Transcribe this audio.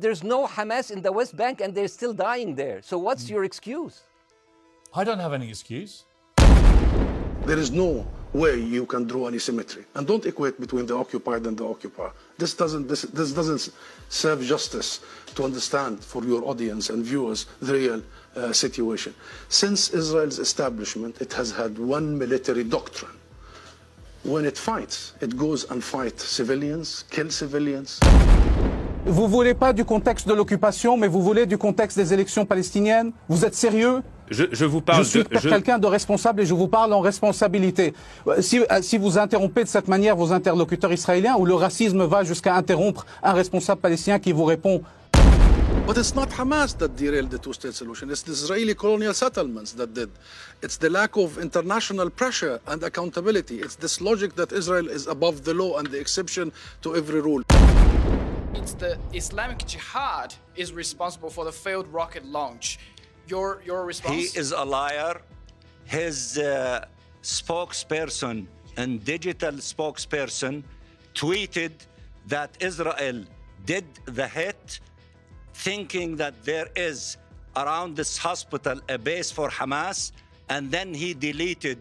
There's no Hamas in the West Bank and they're still dying there. So what's your excuse? I don't have any excuse. There is no way you can draw any symmetry. And don't equate between the occupied and the occupier. This doesn't, this, this doesn't serve justice to understand for your audience and viewers the real uh, situation. Since Israel's establishment, it has had one military doctrine. When it fights, it goes and fights civilians, kill civilians. Vous voulez pas du contexte de l'occupation, mais vous voulez du contexte des élections palestiniennes? Vous êtes sérieux? Je, je vous parle je suis de. je- quelqu'un de responsable et je vous parle en responsabilité. Euh, Si, euh, si vous interrompez de cette manière vos interlocuteurs israéliens, ou le racisme va jusqu'à interrompre un responsable palestinien qui vous répond But it's not Hamas that derailed the two-state solution. It's the Israeli colonial settlements that did. It's the lack of international pressure and accountability. It's this logic that Israel is above the law and the exception to every rule. It's the Islamic Jihad is responsible for the failed rocket launch. Your your response? He is a liar. His uh, spokesperson and digital spokesperson tweeted that Israel did the hit, thinking that there is around this hospital a base for Hamas, and then he deleted